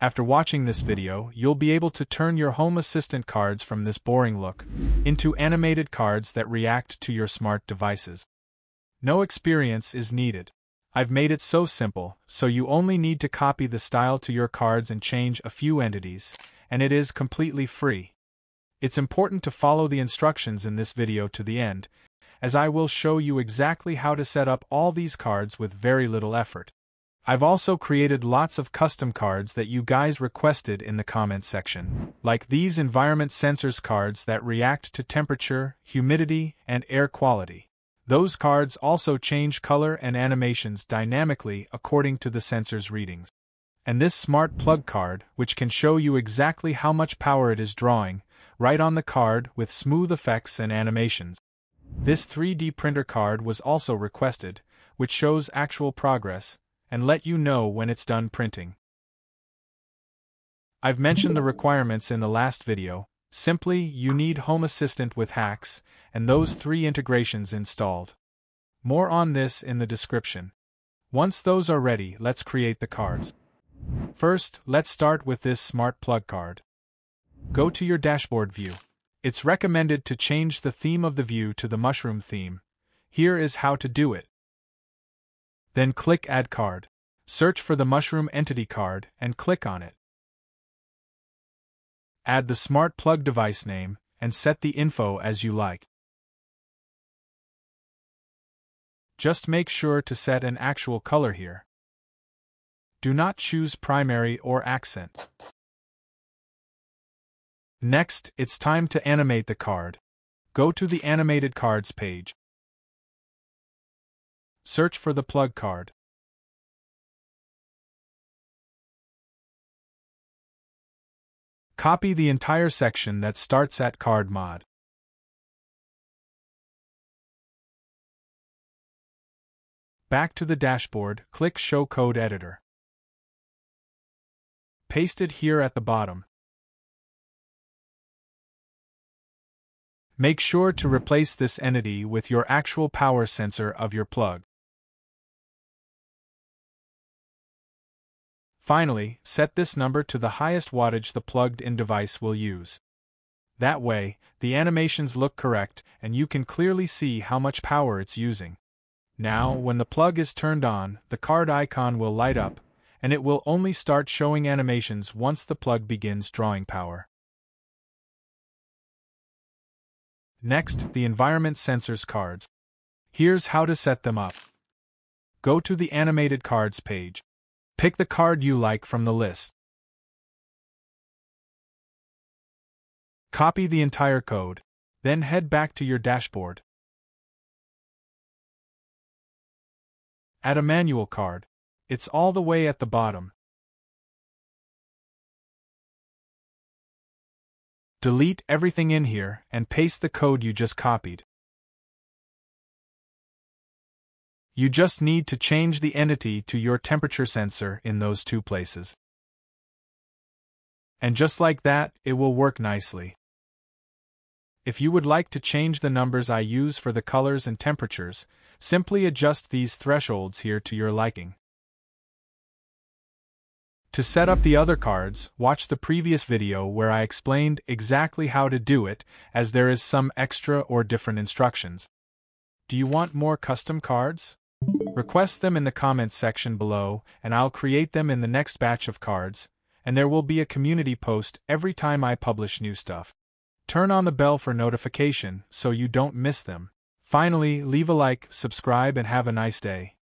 After watching this video, you'll be able to turn your Home Assistant cards from this boring look into animated cards that react to your smart devices. No experience is needed. I've made it so simple, so you only need to copy the style to your cards and change a few entities, and it is completely free. It's important to follow the instructions in this video to the end, as I will show you exactly how to set up all these cards with very little effort. I've also created lots of custom cards that you guys requested in the comments section, like these environment sensors cards that react to temperature, humidity, and air quality. Those cards also change color and animations dynamically according to the sensor's readings. And this smart plug card, which can show you exactly how much power it is drawing, right on the card with smooth effects and animations. This 3D printer card was also requested, which shows actual progress, and let you know when it's done printing. I've mentioned the requirements in the last video. Simply, you need Home Assistant with HACS, and those three integrations installed. More on this in the description. Once those are ready, let's create the cards. First, let's start with this Smart Plug card. Go to your dashboard view. It's recommended to change the theme of the view to the mushroom theme. Here is how to do it. Then click Add Card. Search for the Mushroom Entity card and click on it. Add the Smart Plug device name and set the info as you like. Just make sure to set an actual color here. Do not choose primary or accent. Next, it's time to animate the card. Go to the Animated Cards page. Search for the plug card. Copy the entire section that starts at card mod. Back to the dashboard, click Show Code Editor. Paste it here at the bottom. Make sure to replace this entity with your actual power sensor of your plug. Finally, set this number to the highest wattage the plugged-in device will use. That way, the animations look correct and you can clearly see how much power it's using. Now, when the plug is turned on, the card icon will light up, and it will only start showing animations once the plug begins drawing power. Next, the environment sensors cards. Here's how to set them up. Go to the animated cards page. Pick the card you like from the list. Copy the entire code, then head back to your dashboard. Add a manual card. It's all the way at the bottom. Delete everything in here and paste the code you just copied. You just need to change the entity to your temperature sensor in those two places. And just like that, it will work nicely. If you would like to change the numbers I use for the colors and temperatures, simply adjust these thresholds here to your liking. To set up the other cards, watch the previous video where I explained exactly how to do it, as there is some extra or different instructions. Do you want more custom cards? Request them in the comments section below, and I'll create them in the next batch of cards, and there will be a community post every time I publish new stuff. Turn on the bell for notification so you don't miss them. Finally, leave a like, subscribe, and have a nice day.